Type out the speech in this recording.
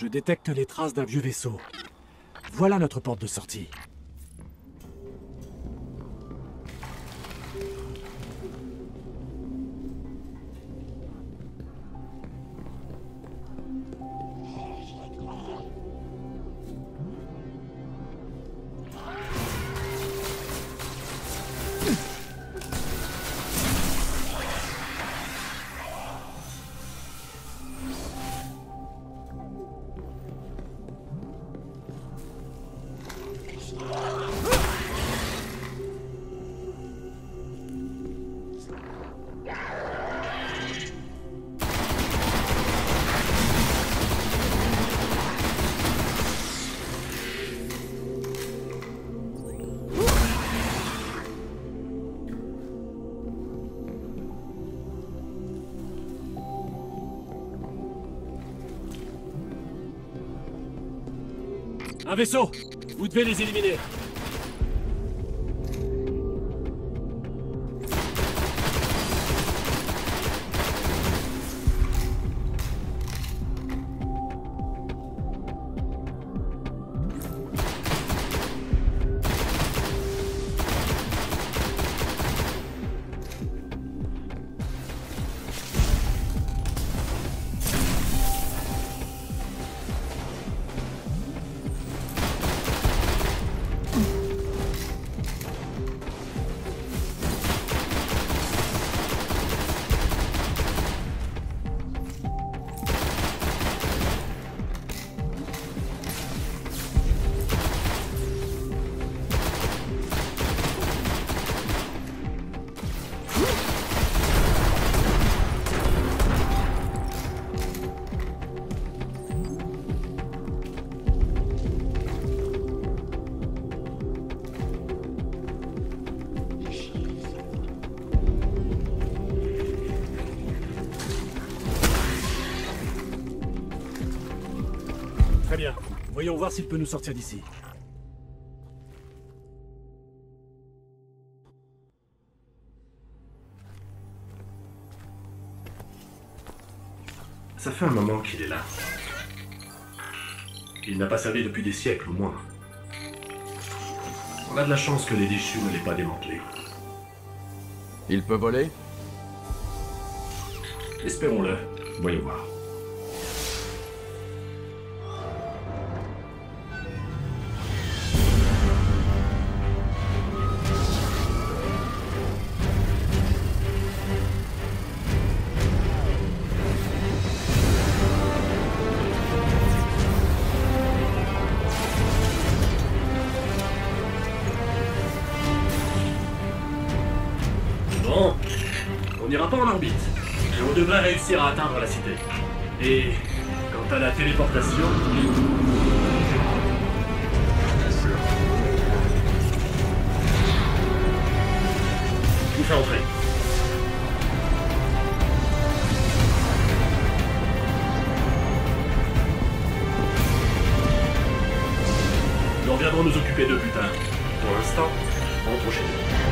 Je détecte les traces d'un vieux vaisseau. Voilà notre porte de sortie. Un vaisseau. Vous devez les éliminer Très bien. Voyons voir s'il peut nous sortir d'ici. Ça fait un moment qu'il est là. Il n'a pas servi depuis des siècles au moins. On a de la chance que les déchus ne l'aient pas démantelé. Il peut voler? Espérons-le. Voyons voir. Bon, on n'ira pas en orbite, mais on devrait réussir à atteindre la cité. Et quant à la téléportation, vous fais entrer. Nous reviendrons nous occuper d'eux plus tard. Pour l'instant, rentrons chez nous.